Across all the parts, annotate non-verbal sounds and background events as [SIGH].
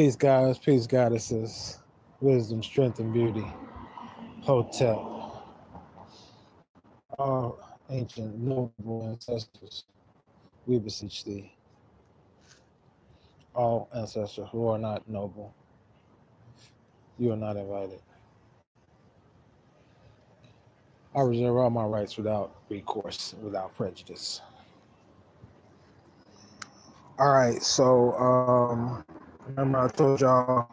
Peace, guys. Peace, goddesses. Wisdom, strength, and beauty. Hotel. All ancient, noble ancestors, we beseech thee. All ancestors who are not noble, you are not invited. I reserve all my rights without recourse, without prejudice. All right, so um, remember I told y'all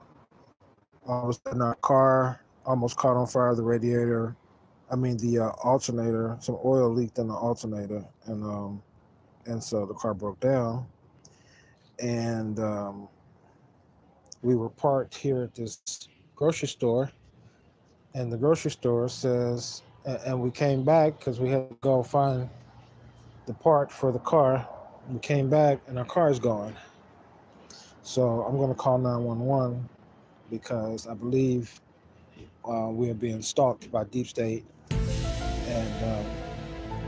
I was in our car, almost caught on fire the radiator. I mean the uh, alternator. Some oil leaked in the alternator, and um, and so the car broke down. And um, we were parked here at this grocery store, and the grocery store says, and, and we came back because we had to go find the part for the car. We came back, and our car is gone. So I'm going to call 911 because I believe uh, we are being stalked by Deep State, and um,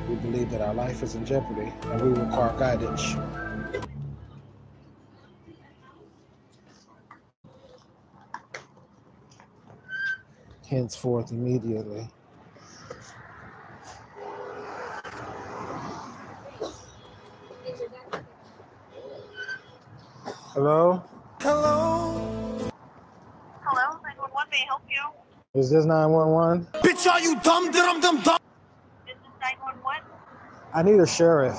we believe that our life is in jeopardy, and we require guidance. Henceforth, immediately. Hello? Hello, Hello, 911, may I help you? Is this 911? Bitch, are you dumb, dum dum dumb? This is 911. I need a sheriff.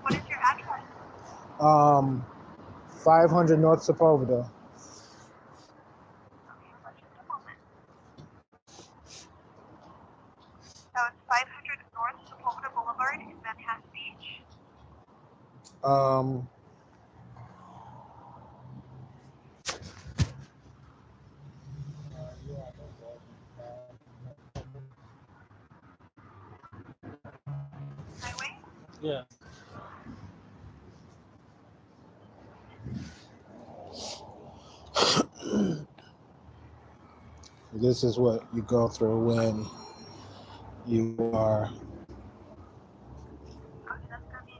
What is your address? Um, 500 North Sepulveda. Okay, yeah. this is what you go through when you are Okay, that's gonna be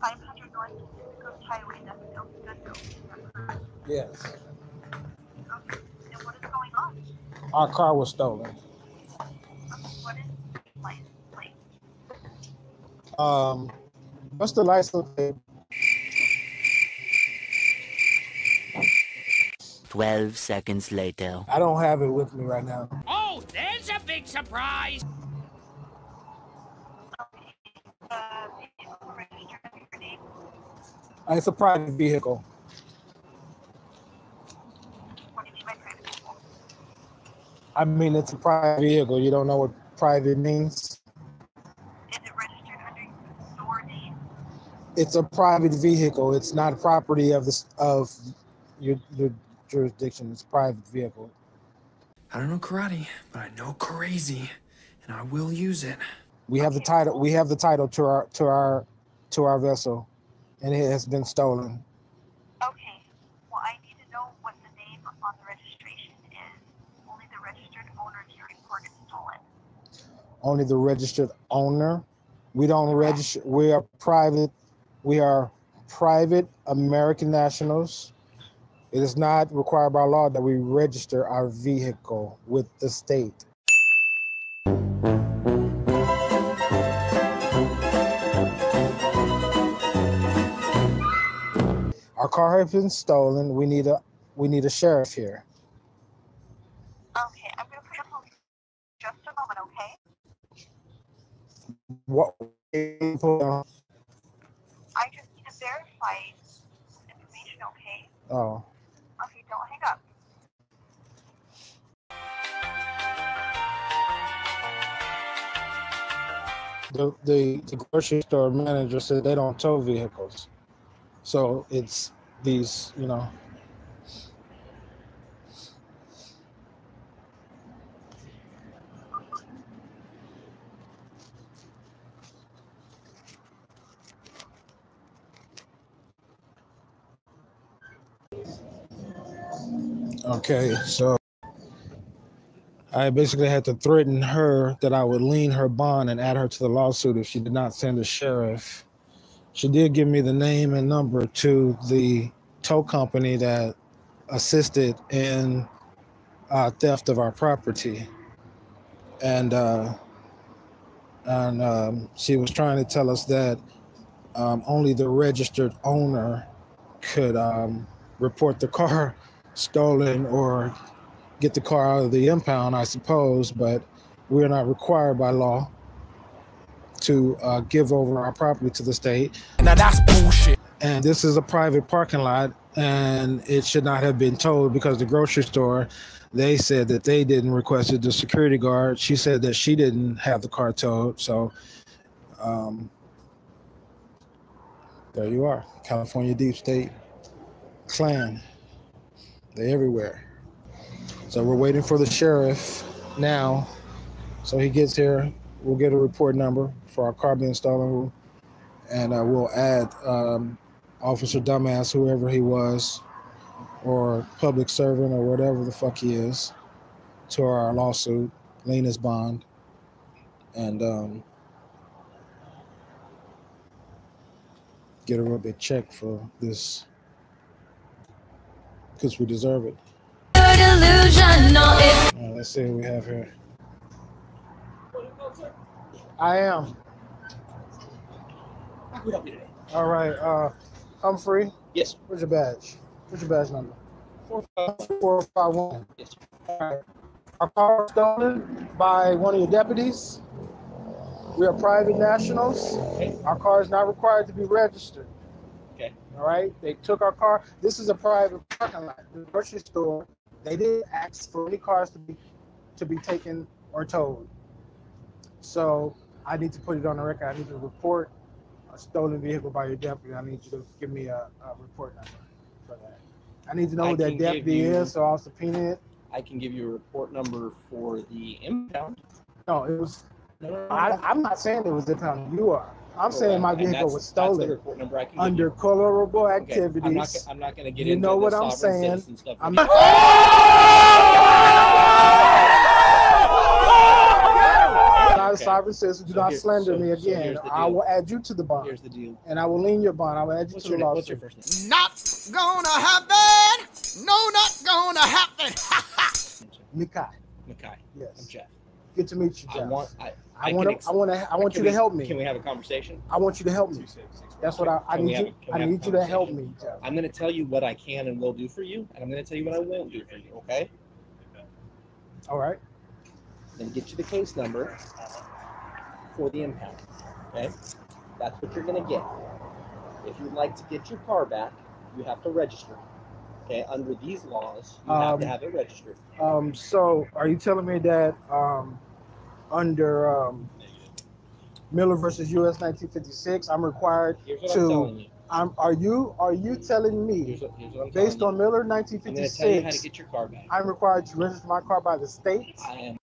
500 North Coast Highway. That's still good though. yes Okay. And what is going on? our car was stolen Okay, what is the license plate? Um what's the license plate 12 seconds later. i don't have it with me right now Oh, there's a big surprise! Okay. Uh, vehicle registered under your name. it's a private vehicle What do you mean by private vehicle? i mean it's a private vehicle you don't know what private means Is it registered under your name? It's a private vehicle it's not a property of this of your your jurisdiction it's a private vehicle I don't know karate, but I know crazy, and I will use it. We have the title. We have the title to our to our to our vessel, and it has been stolen. Okay. Well, I need to know what the name on the registration is. Only the registered owner can report it stolen. Only the registered owner. We don't register. We are private. We are private American nationals. It is not required by law that we register our vehicle with the state. Our car has been stolen. We need a we need a sheriff here. Okay, I'm gonna put on hold just a moment, okay? What? I just need to verify information, okay? Oh, Okay, don't hang up. the, the the grocery store manager said they don't tow vehicles, so it's these you know. Okay, so I basically had to threaten her that I would lien her bond and add her to the lawsuit if she did not send a sheriff. She did give me the name and number to the tow company that assisted in uh, theft of our property, and uh, and um, she was trying to tell us that um, only the registered owner could um, report the car [LAUGHS] stolen or get the car out of the impound, I suppose, but we're not required by law to uh, give over our property to the state. Now that's bullshit. And this is a private parking lot, and it should not have been towed because the grocery store, they said that they didn't request it. The security guard, she said that she didn't have the car towed. So, um, there you are, California Deep State Clan. They're everywhere. So we're waiting for the sheriff now. So he gets here, we'll get a report number for our car being stolen, and uh, we'll add um, Officer Dumbass, whoever he was, or public servant, or whatever the fuck he is, to our lawsuit, lien his bond, and um, get a real big check for this because we deserve it. All right, let's see what we have here. I am. All right, uh, Humphrey. Yes. Where's your badge? What's your badge number? Four. Four five one. Yes. All right. Our car was stolen by one of your deputies. We are private nationals. Okay. Our car is not required to be registered. All right. They took our car. This is a private parking lot. The grocery store. They didn't ask for any cars to be to be taken or towed. So I need to put it on the record. I need to report a stolen vehicle by your deputy. I need you to give me a, a report number for that. I need to know I who that can give deputy you- is, so I'll subpoena it. I can give you a report number for the impound. No, it was. I. I'm not saying it was the time you are. I'm oh, saying my vehicle was stolen report number I can give under you. colorable Okay, activities. I'm not, I'm not gonna get You into know what I'm saying. I'm with not. Not a sovereign citizen. Do So not here- slander so- me again. here's the I will add you to the bond, Here's the deal. and I will lien your bond. I will add you What's to your, the name? What's your first name? Not gonna happen! No, not gonna happen! [LAUGHS] Mikai. Makai. I'm Jeff. Good to meet you, I want. I, I I want to. ex- I want to. I want can you to help me. Can we have a conversation? I want you to help me. That's what I. I need have you. a- I need you to help me, Jeff. I'm gonna tell you what I can and will do for you, and I'm gonna tell you what I won't do for you. Okay? All right. Then get you the case number for the impound. Okay? That's what you're gonna get. If you'd like to get your car back, you have to register. Okay? Under these laws, you have to Um, have it registered. Um. So, are you telling me that um, under um, Miller versus U.S. 1956, I'm required to- I'm are you are you telling me Here's what, here's what based telling on Miller you. I'm gonna tell you how to 1956 get your car back. I'm required to register my car by the state? I am.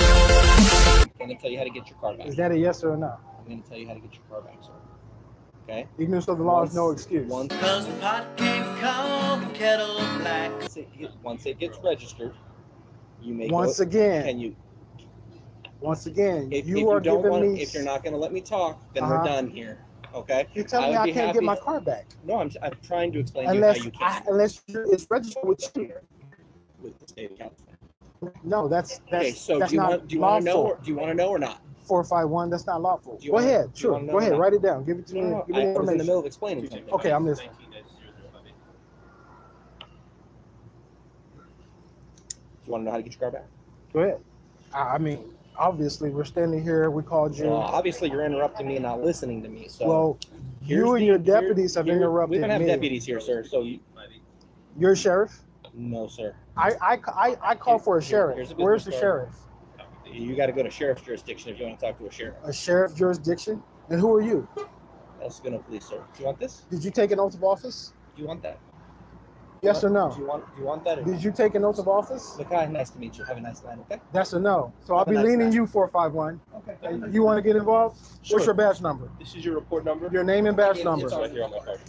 I'm gonna tell you how to get your car back. Is that a yes or a no? I'm gonna tell you how to get your car back, sir. Okay? Even so the law is no excuse. Once, Cause the pot can't call the kettle black. once it, get- once it gets registered, you may Once go, again, Can you? once again, If, you if are you don't giving want, me. if you're not gonna let me talk, then Uh-huh. we're done here. Okay? You're telling I me I can't happy- get my car back No, I'm, I'm trying to explain to unless you how you I, can unless you're- it's registered with you. with the state of California. No, that's that's Okay, so that's do you not want do you want to know or do you want to know or not? Four five one. That's not lawful. Go ahead. Sure. Go ahead. Write it down. Give it to No, me. no, Give I me the was in the middle of explaining something. Okay, I'm listening. You want to know how to get your car back? Go ahead. I I mean, obviously, we're standing here. We called you. Well, obviously you're interrupting me and not listening to me. So well, you and the- your here- deputies have here- interrupted We don't have me. deputies here, sir. So you, You're a sheriff. no, sir. I I I, I call for a sheriff. a Where's the business sheriff? You got to go to sheriff's jurisdiction if you want to talk to a sheriff. A sheriff jurisdiction. And who are you? Elsinore Police, sir. Do you want this? Did you take an oath of office? Do you want that? Yes or no? Do no? you want? Do you want that? Or Did you take an oath of office? Look, hi, nice to meet you. Have a nice night. Okay. That's a no. So I'll be nice leaning night. you four five one. Okay. You want to get involved? Sure. What's your badge number? This is your report number. Your name and badge It's number. right here on my card.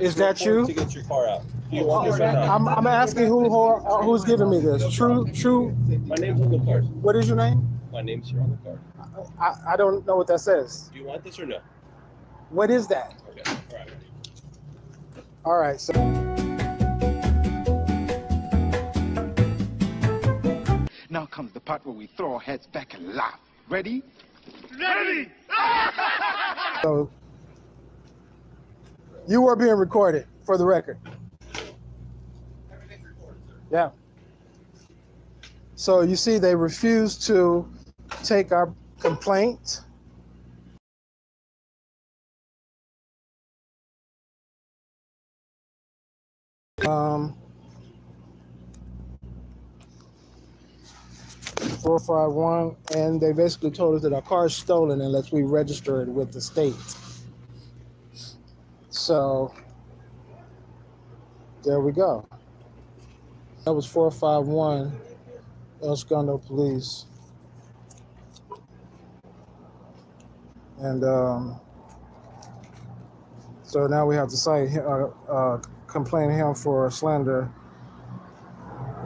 Is that you? To get your car out. Do you want this or not? I'm, I'm asking who, who who's giving me this. True, true. My name's on the card. What is your name? My name's here on the card. I, I don't know what that says. Do you want this or no? What is that? Okay. All right. All right. So Now comes the part where we throw our heads back and laugh. Ready? so you were being recorded for the record. Yeah. So you see, they refused to take our complaint. Um, four five one, and they basically told us that our car is stolen unless we register it with the state. So there we go. That was four five one, El Segundo Police, and um, so now we have to cite him, uh, uh, complain him for slander,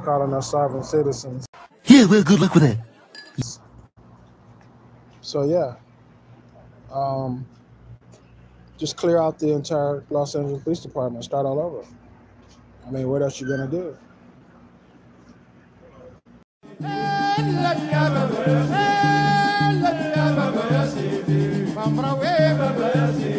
calling us sovereign citizens. Yeah, well, good luck with that. So yeah, um, just clear out the entire Los Angeles Police Department, start all over. I mean, what else you gonna do? Pra